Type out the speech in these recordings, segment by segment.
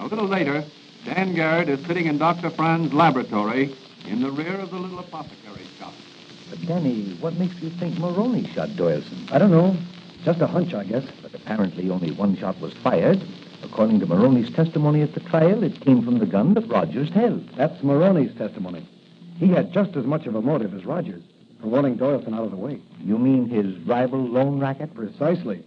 A little later, Dan Garrett is sitting in Dr. Franz's laboratory in the rear of the little apothecary shop. But, Danny, what makes you think Maroney shot Doyleson? I don't know. Just a hunch, I guess. But apparently only one shot was fired. According to Maroney's testimony at the trial, it came from the gun that Rogers held. That's Maroney's testimony. He had just as much of a motive as Rogers for wanting Doyleson out of the way. You mean his rival loan racket? Precisely.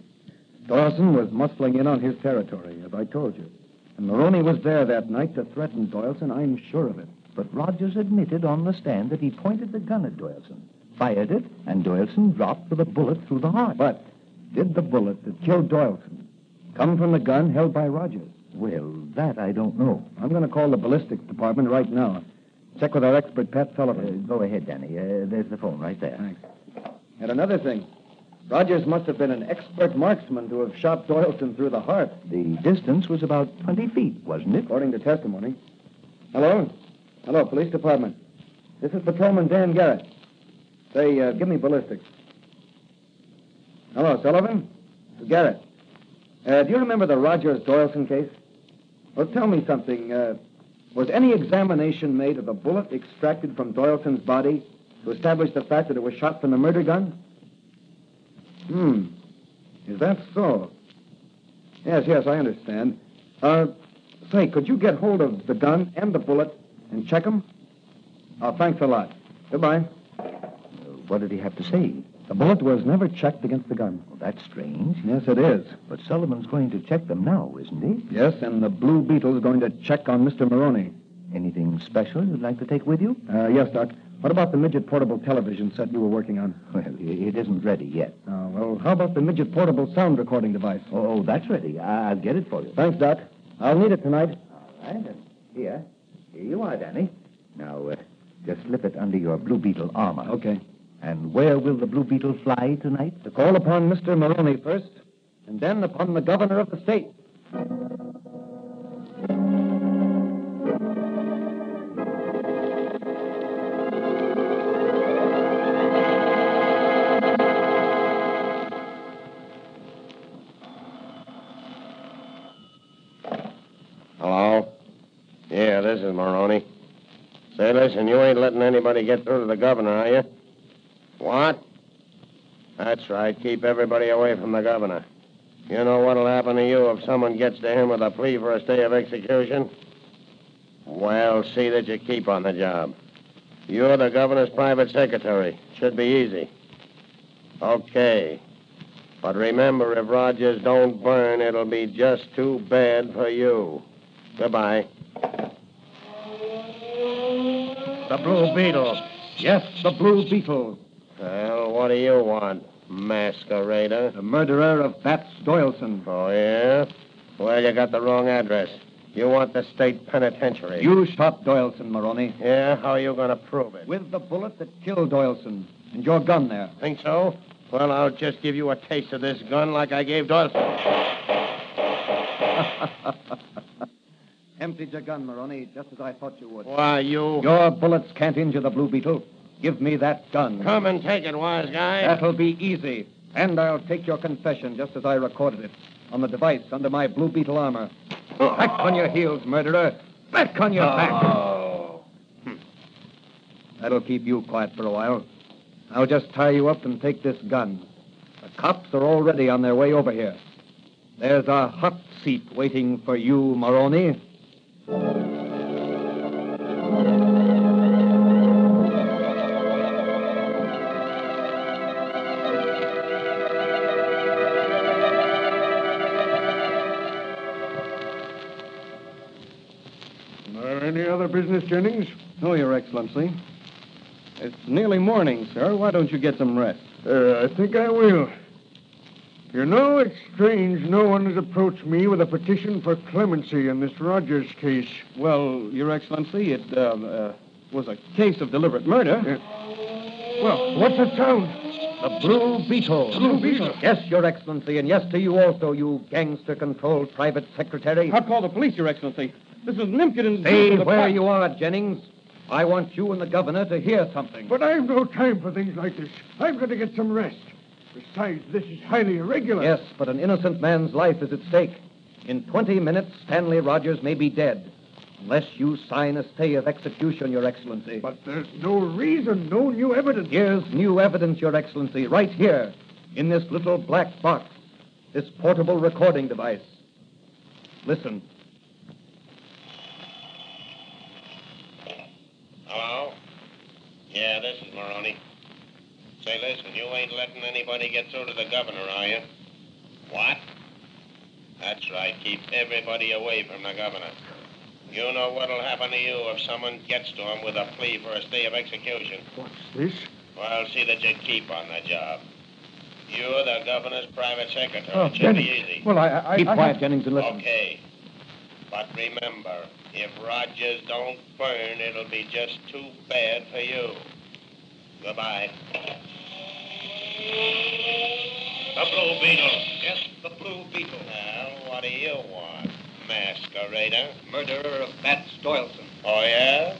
Doyleson was muscling in on his territory, as I told you. And Maroney was there that night to threaten Doyleson, I'm sure of it. But Rogers admitted on the stand that he pointed the gun at Doyleson, fired it, and Doyleson dropped with a bullet through the heart. But did the bullet that killed Doyleson come from the gun held by Rogers? Well, that I don't know. I'm going to call the ballistics department right now. Check with our expert, Pat Uh, Sullivan. go ahead, Danny. Uh, there's the phone right there. Thanks. And another thing. Rogers must have been an expert marksman to have shot Doyleson through the heart, The distance was about 20 feet, wasn't it? according to testimony. Hello? Hello, police department. This is Patrolman Dan Garrett. Say, uh, give me ballistics. Hello, Sullivan? Garrett. Uh, do you remember the Rogers Doyleson case? Well, tell me something. Uh, was any examination made of the bullet extracted from Doyleson's body to establish the fact that it was shot from the murder gun? Hmm. Is that so? Yes, yes, I understand. Uh, say, could you get hold of the gun and the bullet and check them? Oh, thanks a lot. Goodbye. Uh, what did he have to say? The bullet was never checked against the gun. Well, that's strange. Yes, it is. But Sullivan's going to check them now, isn't he? Yes, and the Blue Beetle's going to check on Mr. Maroney. Anything special you'd like to take with you? Uh, yes, Doc. What about the midget portable television set you were working on? Well, it isn't ready yet. Oh, well, how about the midget portable sound recording device? Oh, oh, that's ready. I- I'll get it for you. Thanks, Doc. I'll need it tonight. All right. and Here. Here you are, Danny. Now, uh, just slip it under your Blue Beetle armor. Okay. And where will the Blue Beetle fly tonight? To call upon Mr. Maroney first, and then upon the governor of the state. Listen, you ain't letting anybody get through to the governor, are you? What? That's right. Keep everybody away from the governor. You know what'll happen to you if someone gets to him with a plea for a stay of execution? Well, see that you keep on the job. You're the governor's private secretary. Should be easy. Okay. But remember, if Rogers don't burn, it'll be just too bad for you. Goodbye. The Blue Beetle. Yes, the Blue Beetle. Well, what do you want, masquerader? The murderer of Bats Doyleson. Oh, yeah? Well, you got the wrong address. You want the state penitentiary. You shot Doyleson, Maroney, Yeah? How are you going to prove it? with the bullet that killed Doyleson. And your gun there. Think so? Well, I'll just give you a taste of this gun like I gave Doyleson. Emptied your gun, Maroney, just as I thought you would. Why, you... Your bullets can't injure the Blue Beetle. Give me that gun. Come and take it, wise guy. That'll be easy. And I'll take your confession just as I recorded it on the device under my Blue Beetle armor. Back oh. on your heels, murderer. Back on your back. Oh. Hmm. That'll keep you quiet for a while. I'll just tie you up and take this gun. The cops are already on their way over here. There's a hot seat waiting for you, Maroney. Any other business, Jennings? No, Your Excellency. It's nearly morning, sir. Why don't you get some rest? Uh, I think I will. You know, it's strange no one has approached me with a petition for clemency in this Rogers case. Well, Your Excellency, it uh, uh, was a case of deliberate murder. Well, what's that sound? The Blue Beetle. The Blue Beetle? Yes, Your Excellency, and yes to you also, you gangster-controlled private secretary. I'll call the police, Your Excellency. This is an impudent... Stay the where you are, Jennings. I want you and the governor to hear something. But I've no time for things like this. I've got to get some rest. Besides, this is highly irregular. Yes, but an innocent man's life is at stake. In 20 minutes, Stanley Rogers may be dead. Unless you sign a stay of execution, Your Excellency. But there's no reason, no new evidence. Here's new evidence, Your Excellency, right here, in this little black box, this portable recording device. Listen. Hello? Yeah, this is Maroney. Say, listen, you ain't letting anybody get through to the governor, are you? What? That's right. Keep everybody away from the governor. You know what'll happen to you if someone gets to him with a plea for a stay of execution. What's this? Well, I'll see that you keep on the job. You're the governor's private secretary. Oh, it should Jennings. be easy. Well, I... I Keep I quiet, Jennings, and listen. Okay. But remember, if Rogers don't burn, it'll be just too bad for you. Goodbye. The Blue Beetle. Yes, the Blue Beetle. Now, what do you want, masquerader? Murderer of Bats Doyleson. Oh, yeah?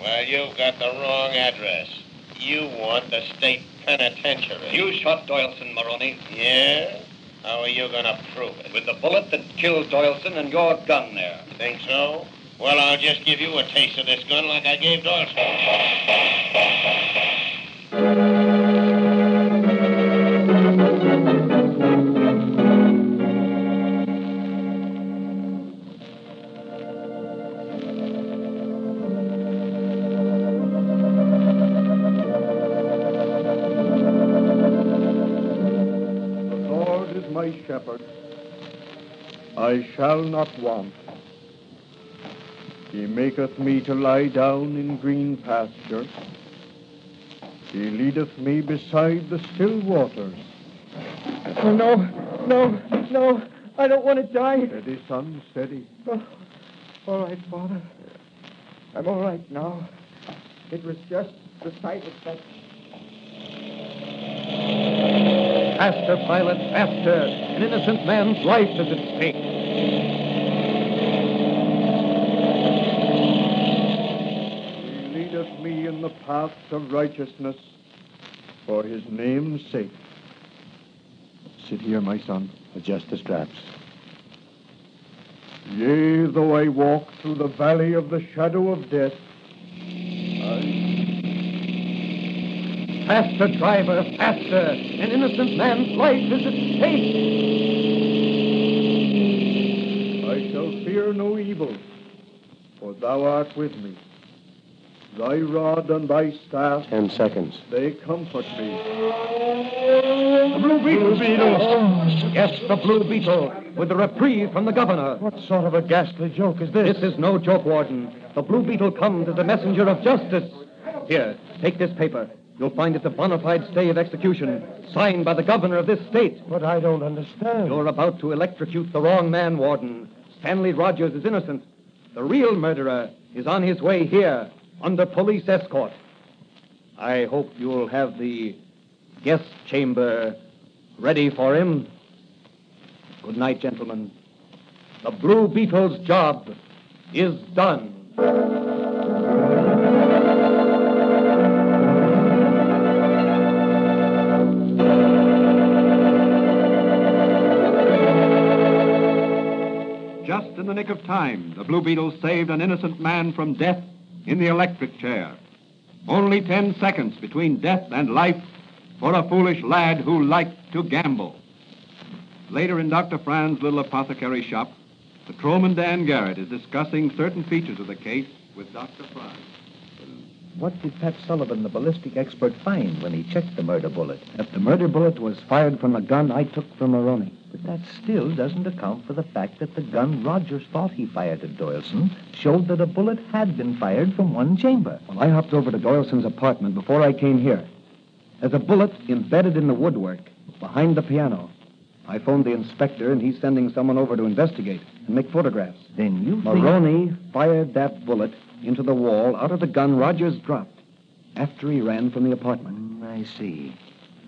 Well, you've got the wrong address. You want the state penitentiary. You shot Doyleson, Maroney, Yeah? How are you gonna prove it? with the bullet that killed Doyleson and your gun there. Think so? Well, I'll just give you a taste of this gun like I gave Dorsey. I shall not want. He maketh me to lie down in green pastures. He leadeth me beside the still waters. Oh, no, no, no. I don't want to die. Steady, son, steady. Oh, all right, Father. I'm all right now. It was just the sight of that. Faster, pilot, faster. An innocent man's life is at stake. He leadeth me in the paths of righteousness for his name's sake. Sit here, my son. Adjust the straps. Yea, though I walk through the valley of the shadow of death, I Faster, driver, faster. An innocent man's life is at stake. I shall fear no evil, for thou art with me. Thy rod and thy staff, Ten seconds. they comfort me. The Blue Beetle. Yes, the Blue Beetle, with a reprieve from the governor. What sort of a ghastly joke is this? This is no joke, Warden. The Blue Beetle comes as a messenger of justice. Here, take this paper. You'll find it's a bona fide stay of execution, signed by the governor of this state. But I don't understand. You're about to electrocute the wrong man, Warden. Stanley Rogers is innocent. The real murderer is on his way here, under police escort. I hope you'll have the guest chamber ready for him. Good night, gentlemen. The Blue Beetle's job is done. Just in the nick of time, the Blue Beetle saved an innocent man from death in the electric chair. Only ten seconds between death and life for a foolish lad who liked to gamble. Later in Dr. Fran's little apothecary shop, patrolman Dan Garrett is discussing certain features of the case with Dr. Franz. What did Pat Sullivan, the ballistic expert, find when he checked the murder bullet? That the murder bullet was fired from a gun I took from Maroney. But that still doesn't account for the fact that the gun Rogers thought he fired at Doyleson showed that a bullet had been fired from one chamber. Well, I hopped over to Doyleson's apartment before I came here. There's a bullet embedded in the woodwork behind the piano. I phoned the inspector, and he's sending someone over to investigate and make photographs. Then you think... Maroney fired that bullet into the wall out of the gun Rogers dropped after he ran from the apartment. Mm, I see.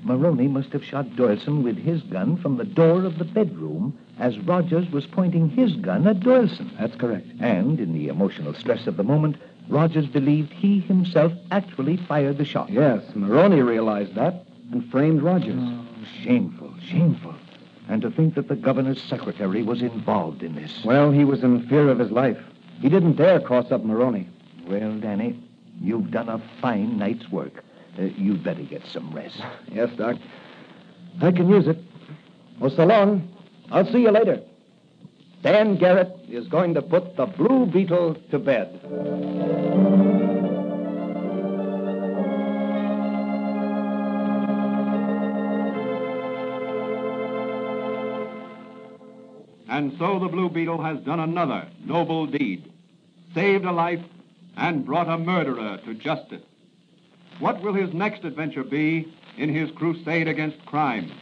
Maroney must have shot Doyleson with his gun from the door of the bedroom as Rogers was pointing his gun at Doyleson. That's correct. And in the emotional stress of the moment, Rogers believed he himself actually fired the shot. Yes, Maroney realized that and framed Rogers. Oh, shameful, shameful. And to think that the governor's secretary was involved in this. Well, he was in fear of his life. He didn't dare cross up Maroney. Well, Danny, you've done a fine night's work. Uh, you'd better get some rest. Yes, Doc. I can use it. Well, so long. I'll see you later. Dan Garrett is going to put the Blue Beetle to bed. And so the Blue Beetle has done another noble deed, saved a life, and brought a murderer to justice. What will his next adventure be in his crusade against crime?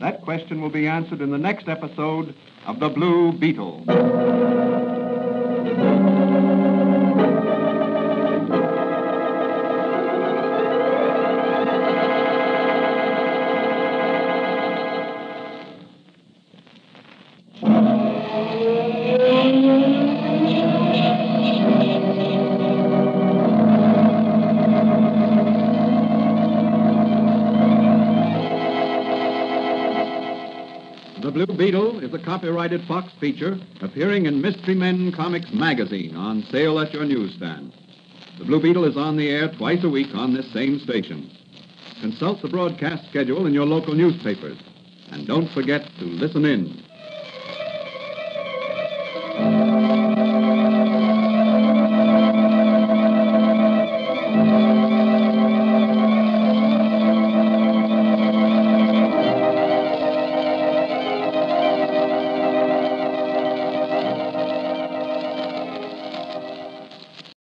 That question will be answered in the next episode of The Blue Beetle. Blue Beetle is a copyrighted Fox feature appearing in Mystery Men Comics magazine on sale at your newsstand. The Blue Beetle is on the air twice a week on this same station. Consult the broadcast schedule in your local newspapers. And don't forget to listen in